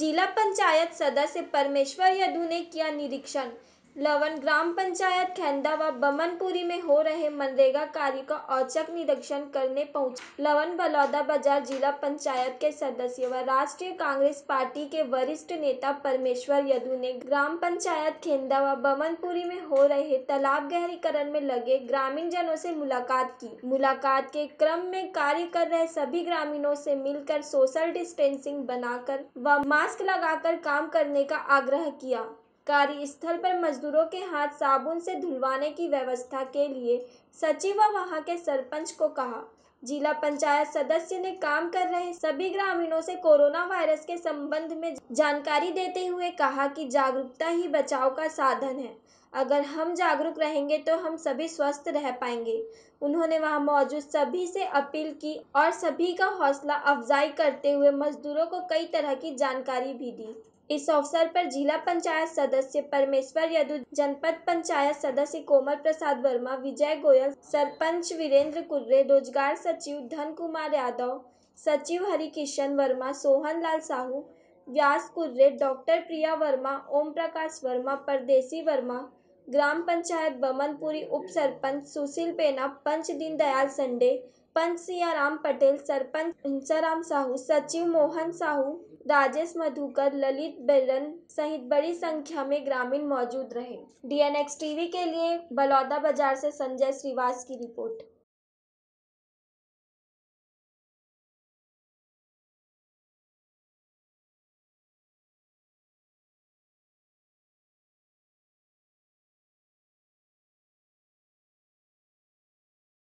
जिला पंचायत सदस्य परमेश्वर यदु ने किया निरीक्षण। लवन ग्राम पंचायत खेंदा व बमनपुरी में हो रहे मनरेगा कार्य का औचक निरीक्षण करने पहुँचे लवन बलौदा बाज़ार जिला पंचायत के सदस्य व राष्ट्रीय कांग्रेस पार्टी के वरिष्ठ नेता परमेश्वर यदु ने ग्राम पंचायत खेंदा व बमनपुरी में हो रहे तालाब गहरीकरण में लगे ग्रामीण जनों से मुलाकात की। मुलाकात के क्रम में कार्य कर रहे सभी ग्रामीणों से मिलकर सोशल डिस्टेंसिंग बनाकर व मास्क लगाकर काम करने का आग्रह किया। कार्यस्थल पर मजदूरों के हाथ साबुन से धुलवाने की व्यवस्था के लिए सचिव व वहाँ के सरपंच को कहा। जिला पंचायत सदस्य ने काम कर रहे सभी ग्रामीणों से कोरोना वायरस के संबंध में जानकारी देते हुए कहा कि जागरूकता ही बचाव का साधन है। अगर हम जागरूक रहेंगे तो हम सभी स्वस्थ रह पाएँगे। उन्होंने वहाँ मौजूद सभी से अपील की और सभी का हौसला अफजाई करते हुए मजदूरों को कई तरह की जानकारी भी दी। इस अवसर पर जिला पंचायत सदस्य परमेश्वर यदु, जनपद पंचायत सदस्य कोमल प्रसाद वर्मा, विजय गोयल, सरपंच वीरेंद्र कुर्रे, रोज़गार सचिव धन कुमार यादव, सचिव हरिकिशन वर्मा, सोहन लाल साहू, व्यास कुर्रे, डॉक्टर प्रिया वर्मा, ओम प्रकाश वर्मा, परदेसी वर्मा ग्राम पंचायत बमनपुरी उप सरपंच सुशील पेना, पंच दीनदयाल संडे, पंच सियाराम पटेल, सरपंच हिंसाराम साहू, सचिव मोहन साहू, राजेश मधुकर, ललित बेलन सहित बड़ी संख्या में ग्रामीण मौजूद रहे। डीएनएक्स टीवी के लिए बलौदा बाज़ार से संजय श्रीवास की रिपोर्ट।